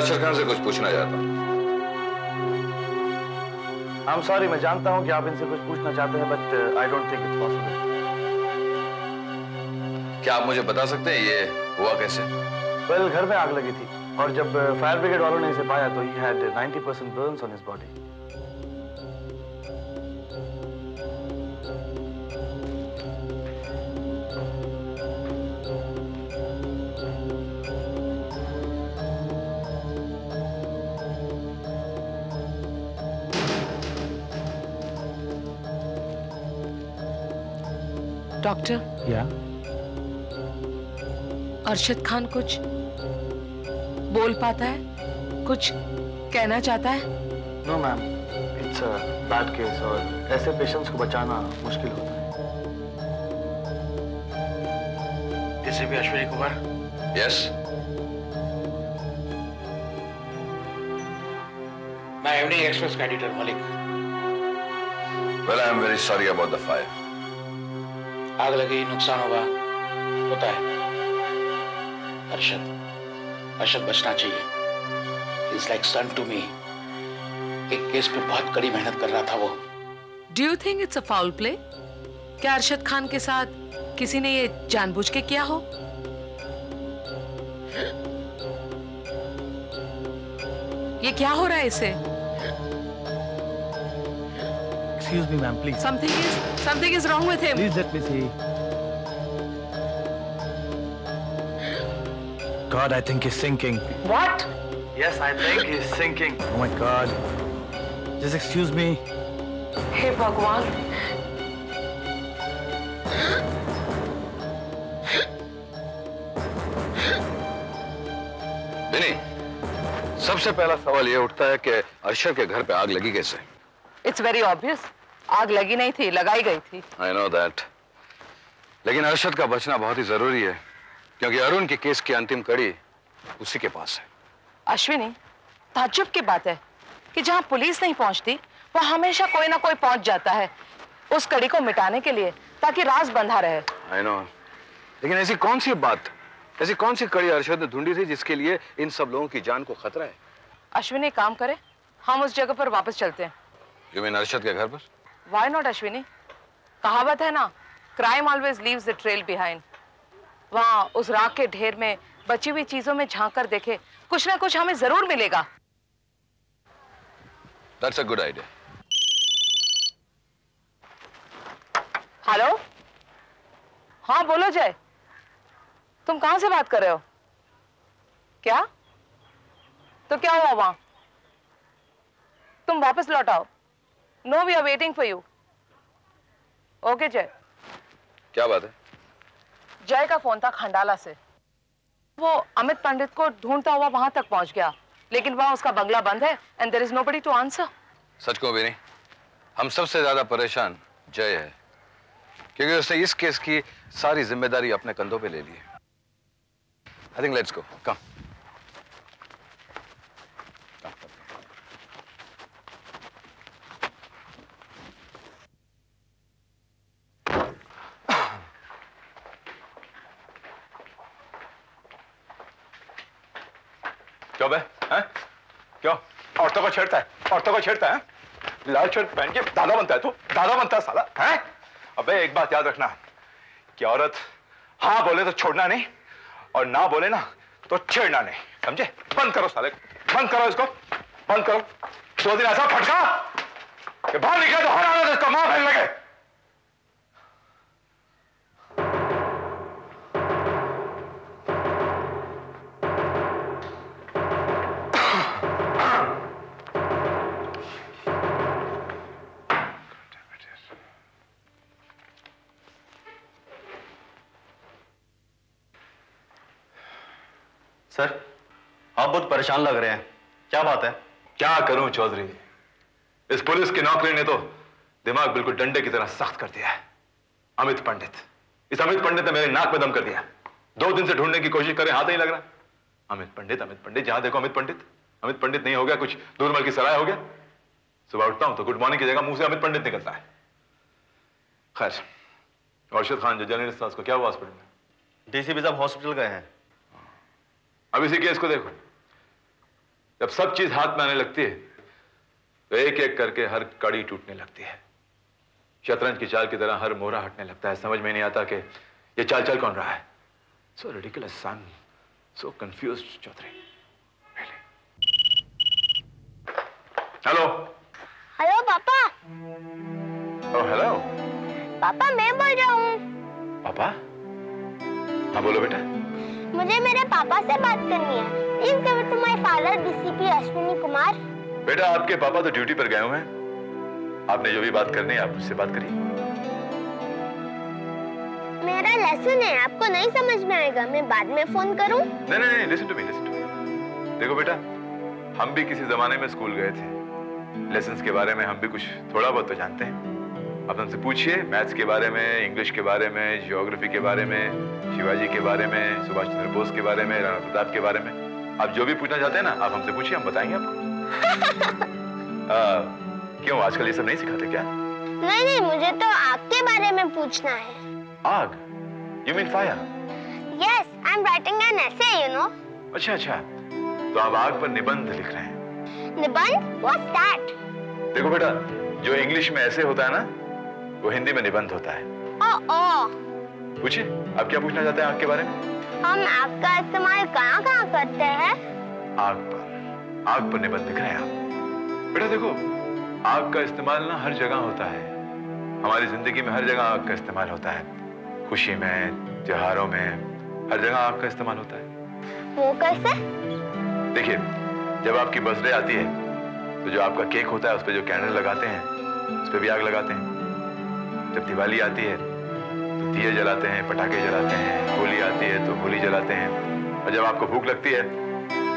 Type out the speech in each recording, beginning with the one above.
मैं सरकार खान से कुछ पूछना चाहता हूँ। आई एम सॉरी मैं जानता हूँ कि आप इनसे कुछ पूछना चाहते हैं but I don't think it's possible क्या आप मुझे बता सकते हैं ये हुआ कैसे? वेल घर में आग लगी थी और जब फायर ब्रिगेड वालों ने इसे पाया तो ही had 90 percent burns on his body doctor या अरशद खान कुछ बोल पाता है? कुछ कहना चाहता है? No ma'am it's a bad case और ऐसे पेशेंट्स को बचाना मुश्किल होता है। इसे भी अश्विनी कुमार यस मैं इवनिंग एक्सप्रेस का editor Malik well I am very sorry about the fire आग लगी, नुकसान होगा। होता है। अरशद अरशद बचना चाहिए। Is like son to me एक केस पे बहुत कड़ी मेहनत कर रहा था वो। Do you think it's a foul play क्या अरशद खान के साथ किसी ने ये जानबूझ के किया हो? ये क्या हो रहा है इसे? Excuse me ma'am please something is something is wrong with him please let me see God, I think he's sinking. What Yes, I think he's sinking. Oh my God. Just excuse me. हे भगवान Benny सबसे पहला सवाल ये उठता है कि अरशद के घर पे आग लगी कैसे इट्स वेरी ऑब्वियस आग लगी नहीं थी लगाई गई थी। आई नो दैट लेकिन अरशद का बचना बहुत ही ज़रूरी है क्योंकि अरुण के केस की अंतिम कड़ी उसी के पास है। अश्विनी ताज्जुब की बात है कि जहाँ पुलिस नहीं पहुँचती वहाँ हमेशा कोई ना कोई पहुँच जाता है उस कड़ी को मिटाने के लिए ताकि राज बंधा रहे। आई नो लेकिन ऐसी कौन सी बात ऐसी कौन सी कड़ी अरशद ने ढूंढी थी जिसके लिए इन सब लोगों की जान को खतरा है? अश्विनी काम करे हम उस जगह पर वापस चलते हैं। यू मीन अरशद के घर पर? वाई नॉट अश्विनी कहावत है ना crime always leaves the trail behind वहाँ उस राख के ढेर में बची हुई चीज़ों में झाँक कर देखे कुछ ना कुछ हमें ज़रूर मिलेगा। That's a good idea hello हाँ बोलो जय। तुम कहाँ से बात कर रहे हो? क्या? तो क्या हुआ वहाँ? तुम वापस लौट आओ। No we are waiting for you okay Jai क्या बात है? जय का फ़ोन था खंडाला से। वो अमित पंडित को ढूंढता हुआ वहाँ तक पहुँच गया। लेकिन वहाँ उसका बंगला बंद है and there is nobody to answer सच को भी नहीं हम सबसे ज़्यादा परेशान जय है। क्योंकि उसने इस केस की सारी ज़िम्मेदारी अपने कंधों पे ले ली है। आई थिंक लेट्स गो कम क्यों बे हैं? क्यों औरतों को छेड़ता है, औरतों को छेड़ता है लाल शर्ट पहन के दादा बनता है तू? दादा बनता है साला, हैं? अबे, एक बात याद रखना, कि औरत हाँ बोले तो छोड़ना नहीं, और ना बोले ना तो छेड़ना नहीं, समझे? बंद करो साले, बंद करो इसको, बंद करो। दो दिन ऐसा फटका कि बाहर निकले तो हर आदत इसको माँ फैल लगे। परेशान लग रहे हैं। क्या बात है? क्या करूँ चौधरी? इस पुलिस की नौकरी ने तो दिमाग बिल्कुल डंडे की तरह सख्त कर दिया है। अमित पंडित। इस अमित पंडित ने मेरे नाक में दम कर दिया। दो दिन से ढूँढने की कोशिश करें हाथ नहीं लग रहा। अमित पंडित अमित पंडित जहाँ देखो अमित पंडित। अमित पंडित नहीं हो गया कुछ दूरमल की सराय हो गया। सुबह उठता हूँ तो गुड मॉर्निंग की जगह मुँह से अमित पंडित निकलता है। खैर अर्शद खान जो जर्नलिस्ट था उसको क्या हुआ हॉस्पिटल में? डीसीपी साहब हॉस्पिटल गए हैं। अब इसी केस को देखो। जब सब चीज़ हाथ में आने लगती है तो एक एक करके हर कड़ी टूटने लगती है। शतरंज की चाल की तरह हर मोहरा हटने लगता है। समझ में नहीं आता कि ये चाल चल कौन रहा है? So ridiculous son so confuse Chaudhary. Hello hello पापा। ओ हेलो पापा मैं बोल रहा हूँ। पापा? हाँ बोलो बेटा। मुझे मेरे पापा से बात करनी है। Please it to my father DCP Ashwini Kumar बेटा आपके पापा तो ड्यूटी पर गए हुए हैं। आपने जो भी बात करनी है आप उससे बात करिए। मेरा लेसन है आपको नहीं समझ में आएगा। मैं बाद में फ़ोन करूँ? नहीं नहीं नहीं listen to me listen to me देखो बेटा हम भी किसी जमाने में स्कूल गए थे। लेसन्स के बारे में हम भी कुछ थोड़ा बहुत तो जानते हैं। आप हमसे पूछिए मैथ्स के बारे में इंग्लिश के बारे में जियोग्राफी के बारे में शिवाजी के बारे में सुभाष चंद्र बोस के बारे में राणा प्रताप के बारे में। आप जो भी पूछना चाहते हैं ना आप हमसे पूछिए हम बताएँगे आपको। क्यों आजकल ये सब नहीं सिखाते क्या? नहीं नहीं मुझे तो आग के बारे में पूछना है। आग? You mean fire yes I am writing an essay you know अच्छा अच्छा। तो आप आग पर निबंध लिख रहे हैं। निबंध? व्हाट्स दैट देखो बेटा जो इंग्लिश में ऐसे होता है ना वो हिंदी में निबंध होता है। पूछिए आप क्या पूछना चाहते हैं आग के बारे में? हम आग का इस्तेमाल कहाँ कहाँ करते हैं? आग पर। आग पर निबंध लिख रहे हैं आप। बेटा देखो आग का इस्तेमाल ना हर जगह होता है। हमारी ज़िंदगी में हर जगह आग का इस्तेमाल होता है। खुशी में त्योहारों में हर जगह आग का इस्तेमाल होता है। वो कैसे? देखिए जब आपकी बर्थडे आती है तो जो आपका केक होता है उस पर जो कैंडल लगाते हैं उस पर भी आग लगाते हैं। जब दिवाली आती है तो दिए जलाते हैं, पटाखे जलाते हैं, होली आती है तो होली जलाते हैं। और जब आपको भूख लगती है,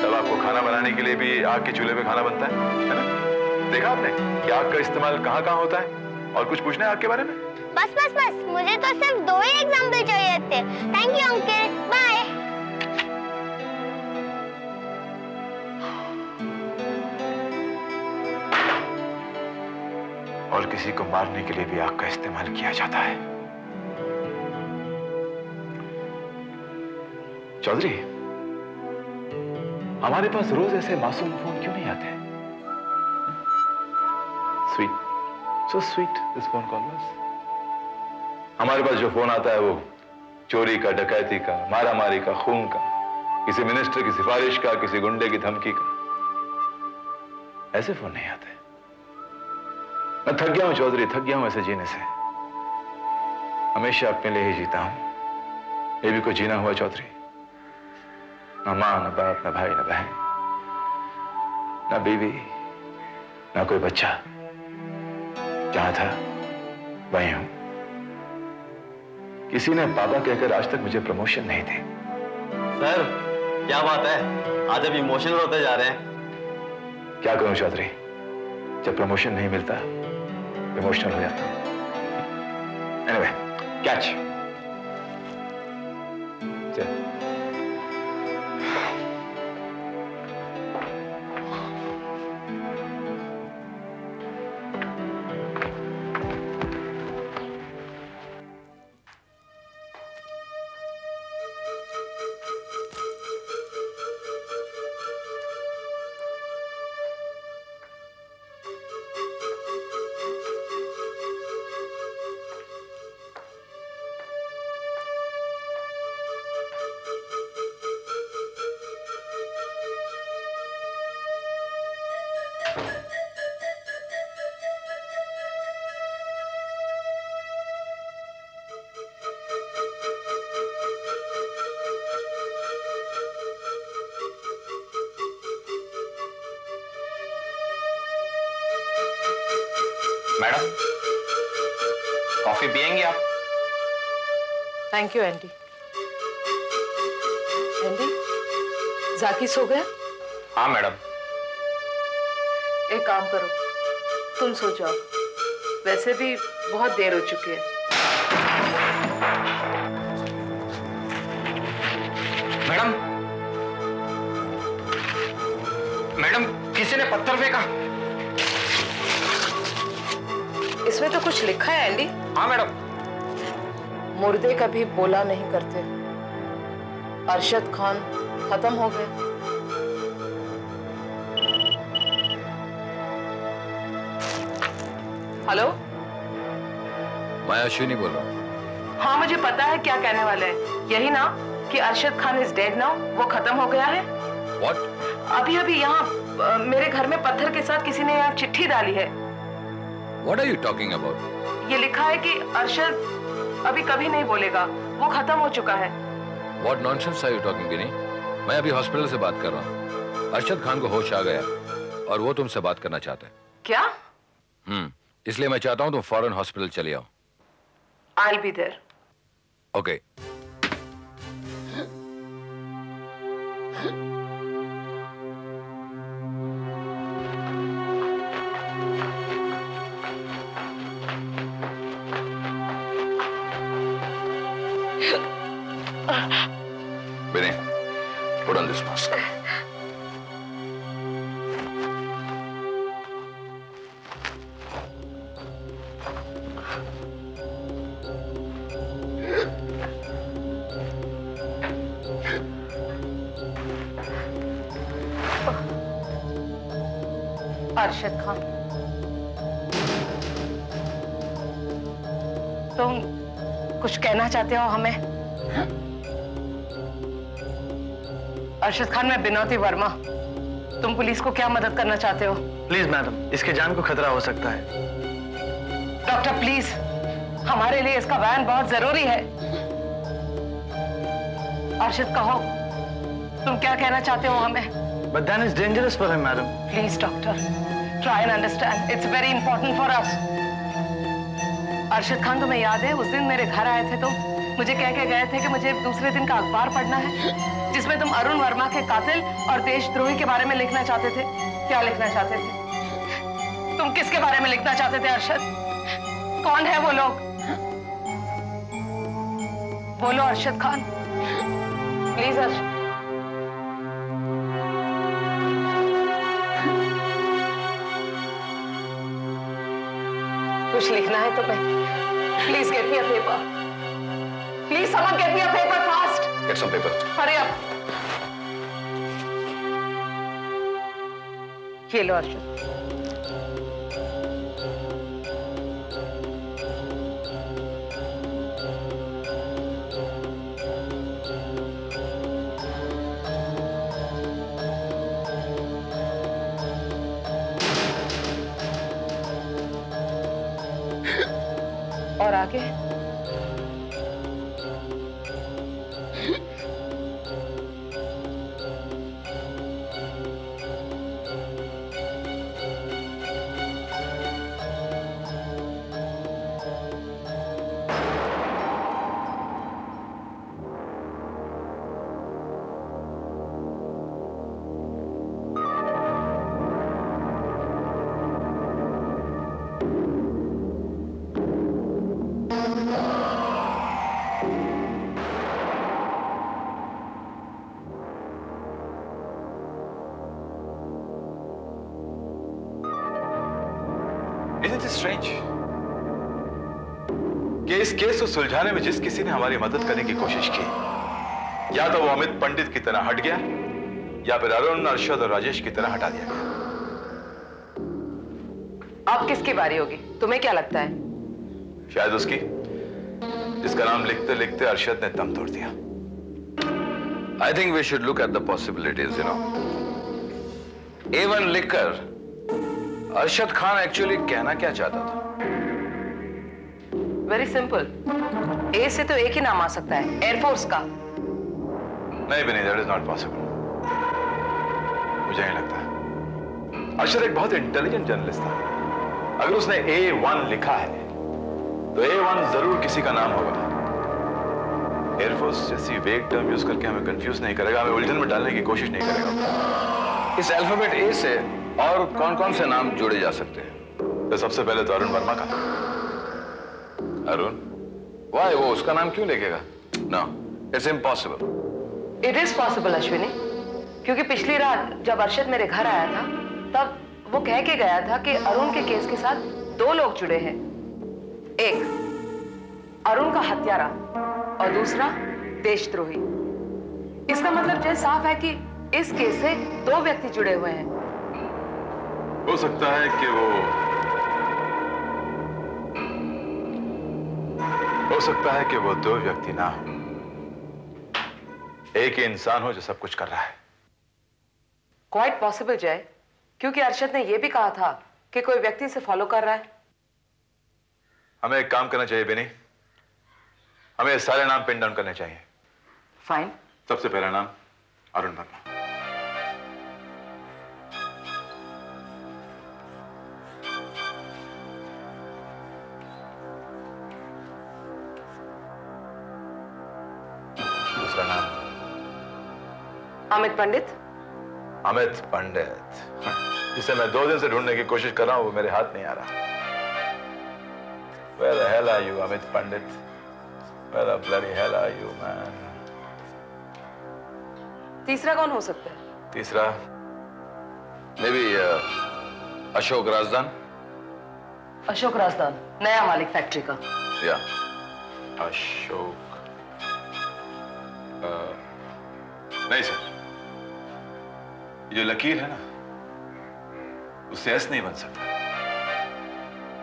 तब आपको खाना बनाने के लिए भी आग के चूल्हे पे खाना बनता है है ना? देखा आपने कि आग का इस्तेमाल कहाँ कहाँ होता है? और कुछ पूछना है आग के बारे में? बस बस बस, मुझे तो सिर्फ़ दो ही एग्ज़ाम्पल चाहिए थे। थैंक यू अंकल किसी को मारने के लिए भी आग का इस्तेमाल किया जाता है। चौधरी, हमारे पास रोज ऐसे मासूम फ़ोन क्यों नहीं आते? Sweet so sweet this phone call was हमारे पास जो फ़ोन आता है वो चोरी का, डकैती का, मारामारी का, खून का, किसी मिनिस्टर की सिफारिश का, किसी गुंडे की धमकी का। ऐसे फ़ोन नहीं आते। मैं थक गया हूँ चौधरी थक गया हूँ ऐसे जीने से। हमेशा अपने लिए ही जीता हूँ। ये भी कोई जीना हुआ चौधरी। न माँ न बाप न भाई न बहन न बीवी न कोई बच्चा। जहाँ था वहीं हूँ। किसी ने पापा कहकर आज तक मुझे प्रमोशन नहीं दी। सर क्या बात है? आज अब इमोशनल होते जा रहे हैं। क्या करूँ चौधरी? जब प्रमोशन नहीं मिलता इमोशनल हो जाता एनीवे कैच कॉफ़ी पियेंगे आप? थैंक यू एंडी एंडी जाकी सो गया? हाँ मैडम। एक काम करो तुम सो जाओ। वैसे भी बहुत देर हो चुकी है। मैडम मैडम किसी ने पत्थर फेंका? इसमें तो कुछ लिखा है एंडी हाँ मैडम। मुर्दे कभी बोला नहीं करते। अरशद खान खत्म हो गए। हेलो? मैं अश्विनी बोल रहा हूँ। हाँ मुझे पता है क्या कहने वाले हैं। यही ना कि Arshad Khan is dead now वो खत्म हो गया है। What? अभी अभी यहाँ मेरे घर में पत्थर के साथ किसी ने यहाँ चिट्ठी डाली है। What are you talking about? ये लिखा है कि अरशद अभी कभी नहीं बोलेगा। वो खत्म हो चुका है। What nonsense are you talking, बिनी? मैं अभी हॉस्पिटल से बात कर रहा हूँ। अरशद खान को होश आ गया और वो तुमसे बात करना चाहते हैं। क्या? हम्म इसलिए मैं चाहता हूँ तुम फॉरन हॉस्पिटल चले आओ। I be there okay Benny, Arshad Khan तुम कुछ कहना चाहते हो हमें? अरशद खान मैं बिनौती वर्मा। तुम पुलिस को क्या मदद करना चाहते हो? प्लीज़ मैडम इसके जान को खतरा हो सकता है। डॉक्टर प्लीज़ हमारे लिए इसका बयान बहुत ज़रूरी है। अर्शद कहो तुम क्या कहना चाहते हो हमें? But then it's dangerous for him, madam. Please doctor try and understand it's very important for us Arshad Khan, तुम्हें याद है, उस दिन मेरे घर आए थे तुम। मुझे कह के गए थे कि मुझे दूसरे दिन का अखबार पढ़ना है, जिसमें तुम अरुण वर्मा के कातिल और देशद्रोही के बारे में लिखना चाहते थे। क्या लिखना चाहते थे? तुम किसके बारे में लिखना चाहते थे, अरशद? कौन है वो लोग? बोलो, अरशद खान। प्लीज़ अर्शद लिखना है तो मैं please get me a paper please someone get me a paper fast get some paper अरे अब ये लो अर्जुन। इस केस को सुलझाने में जिस किसी ने हमारी मदद करने की कोशिश की या तो वो अमित पंडित की तरह हट गया या फिर अरुण अरशद और राजेश की तरह हटा दिया गया। अब किसकी बारी होगी? तुम्हें क्या लगता है? शायद उसकी। जिसका नाम लिखते लिखते अरशद ने दम तोड़ दिया। I think we should look at the possibilities, you know. A1 लिखकर अरशद खान एक्चुअली कहना क्या चाहता था? वेरी सिंपल ए से तो एक ही नाम आ सकता है. एयरफोर्स का. नहीं बनी दैट इज़ नॉट पॉसिबल मुझे नहीं लगता. अरशद एक बहुत इंटेलिजेंट जर्नलिस्ट था. अगर उसने ए वन लिखा है तो ए वन ज़रूर किसी का नाम होगा. एयरफोर्स जैसी वेग टर्म यूज़ करके हमें कंफ्यूज नहीं करेगा, हमें उलझन में डालने की कोशिश नहीं करेगा. इस अल्फ़ाबेट ए से और कौन कौन से नाम जोड़े जा सकते हैं? तो सबसे पहले तो अरुण वर्मा का. अरुण वाई वो उसका नाम क्यों लिखेगा? No it's impossible it is possible Ashwini क्योंकि पिछली रात जब अरशद मेरे घर आया था तब वो कह के गया था कि अरुण के केस के साथ दो लोग जुड़े हैं। एक अरुण का हत्यारा और दूसरा देशद्रोही। इसका मतलब जय साफ़ है कि इस केस से दो व्यक्ति जुड़े हुए हैं। हो सकता है कि वो हो सकता है कि वो दो व्यक्ति ना हो। एक ही इंसान हो जो सब कुछ कर रहा है। क्वाइट पॉसिबल जय क्योंकि अरशद ने यह भी कहा था कि कोई व्यक्ति से फॉलो कर रहा है। हमें एक काम करना चाहिए बेनी। हमें सारे नाम पिन डाउन करने चाहिए। फाइन सबसे पहला नाम अरुण वर्मा। दूसरा नाम। अमित पंडित? अमित पंडित। जिसे मैं दो दिन से ढूँढने की कोशिश कर रहा हूँ वो मेरे हाथ नहीं आ रहा। Where the hell are you, Amit Pandit? Where the bloody hell are you, man? तीसरा कौन हो सकता है? तीसरा? Maybe Ashok Rajdan. अशोक राजदान नया मालिक फैक्ट्री का। या अशोक अ, नहीं सर। ये जो लकीर है ना उससे एस नहीं बन सकता।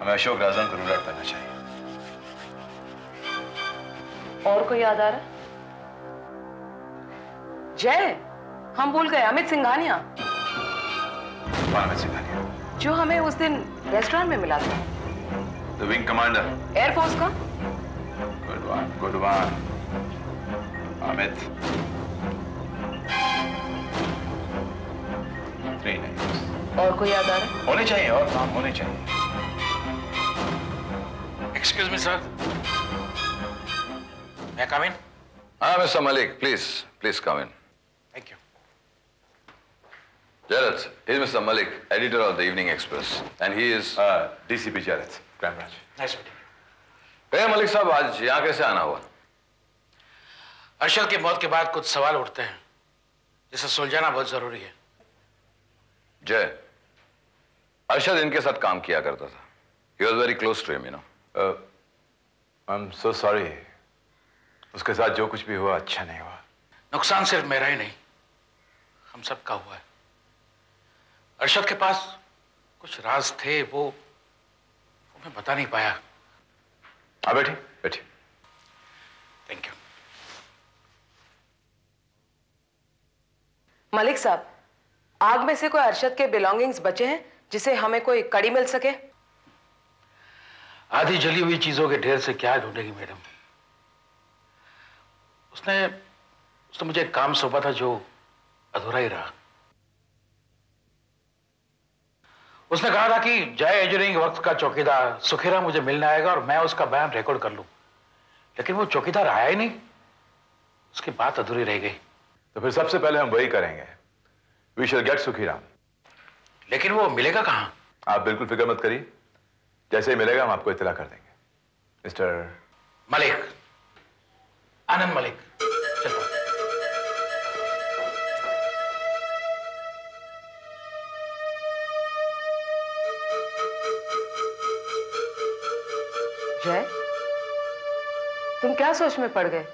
हमें अशोक राजन को रूल आउट करना चाहिए। और कोई याद आ रहा जय हम भूल गए अमित सिंघानिया। अमित सिंघानिया। जो हमें उस दिन रेस्टोरेंट में मिला था। The wing commander air force का? Good one good one Amit three names और कोई याद आ रहा है होने चाहिए और नाम होने चाहिए एक्सक्यूज मी सर मैं कम इन हाँ mister Malik please please come in thank you Jared, he is Mr. Malik, editor of the Evening Express, and he is. DCP Jared crime branch nice meeting कहे मलिक साहब आज यहाँ कैसे आना हुआ? अरशद की मौत के बाद कुछ सवाल उठते हैं। जिसे सुलझाना बहुत ज़रूरी है। जय। अरशद इनके साथ काम किया करता था। He was very close to him you know I am so sorry उसके साथ जो कुछ भी हुआ अच्छा नहीं हुआ। नुकसान सिर्फ़ मेरा ही नहीं हम सबका हुआ है। अरशद के पास कुछ राज थे वो वो मैं बता नहीं पाया। हाँ बैठी बैठी थैंक यू मलिक साहब, आग में से कोई अरशद के बिलोंगिंग्स बचे हैं, जिसे हमें कोई कड़ी मिल सके? आधी जली हुई चीज़ों के ढेर से क्या ढूंढेगी मैडम? उसने उसने मुझे एक काम सौंपा था जो अधूरा ही रहा। उसने कहा था कि जय इंजीनियरिंग वक्त का चौकीदार सुखेरा मुझे मिलने आएगा और मैं उसका बयान रिकॉर्ड कर लूँ। लेकिन वो चौकीदार आया ही नहीं। उसकी बात अधूरी रह गई। तो फिर सबसे पहले हम वही करेंगे। वी शैल गेट सुखीराम लेकिन वो मिलेगा कहाँ? आप बिल्कुल फ़िक्र मत करिए। जैसे ही मिलेगा हम आपको इतला कर देंगे। मिस्टर मलिक। आनंद मलिक। चलो। जय तुम क्या सोच में पड़ गए?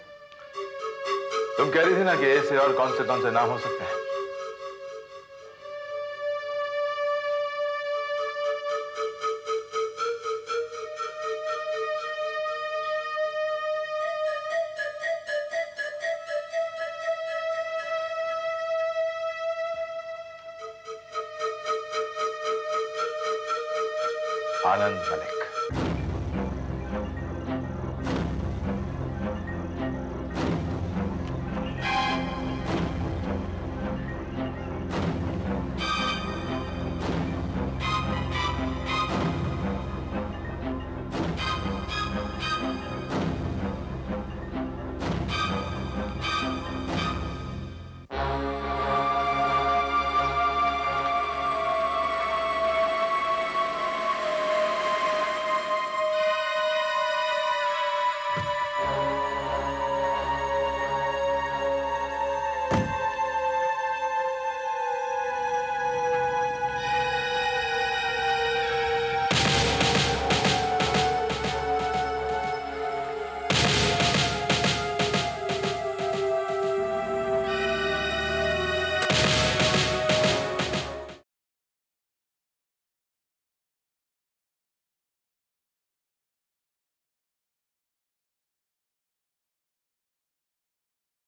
तुम कह रही थी ना कि ऐसे और कौन से कौन से नाम हो सकते हैं? आनंद मलिक।